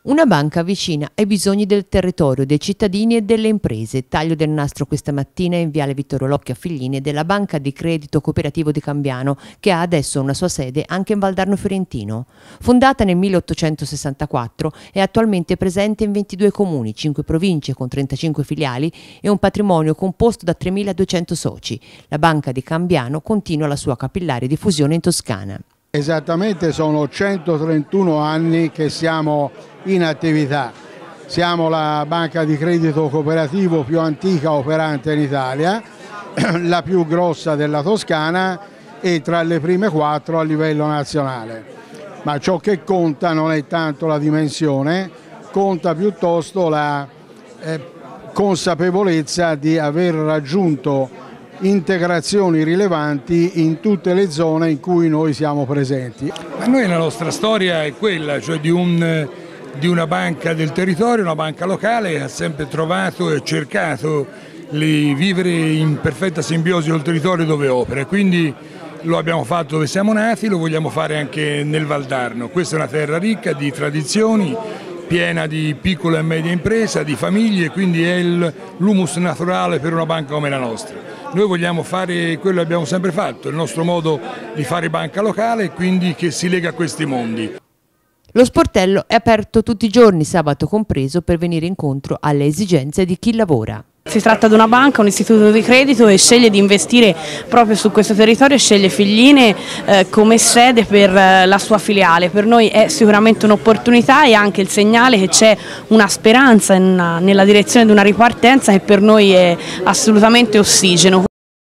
Una banca vicina ai bisogni del territorio, dei cittadini e delle imprese. Taglio del nastro questa mattina in Viale Vittorio Locchio a Figline della Banca di Credito Cooperativo di Cambiano, che ha adesso una sua sede anche in Valdarno Fiorentino. Fondata nel 1864, è attualmente presente in 22 comuni, 5 province con 35 filiali e un patrimonio composto da 3.200 soci. La Banca di Cambiano continua la sua capillare diffusione in Toscana. Esattamente sono 131 anni che siamo in attività. Siamo la banca di credito cooperativo più antica operante in Italia, la più grossa della Toscana e tra le prime quattro a livello nazionale. Ma ciò che conta non è tanto la dimensione, conta piuttosto la eh, consapevolezza di aver raggiunto integrazioni rilevanti in tutte le zone in cui noi siamo presenti. Ma noi la nostra storia è quella, cioè di, un, di una banca del territorio, una banca locale ha sempre trovato e cercato di vivere in perfetta simbiosi col territorio dove opera. Quindi lo abbiamo fatto dove siamo nati, lo vogliamo fare anche nel Valdarno. Questa è una terra ricca di tradizioni, piena di piccola e media impresa, di famiglie, quindi è l'humus naturale per una banca come la nostra. Noi vogliamo fare quello che abbiamo sempre fatto, il nostro modo di fare banca locale quindi che si lega a questi mondi. Lo sportello è aperto tutti i giorni, sabato compreso, per venire incontro alle esigenze di chi lavora. Si tratta di una banca, un istituto di credito e sceglie di investire proprio su questo territorio sceglie Figline eh, come sede per eh, la sua filiale. Per noi è sicuramente un'opportunità e anche il segnale che c'è una speranza una, nella direzione di una ripartenza che per noi è assolutamente ossigeno.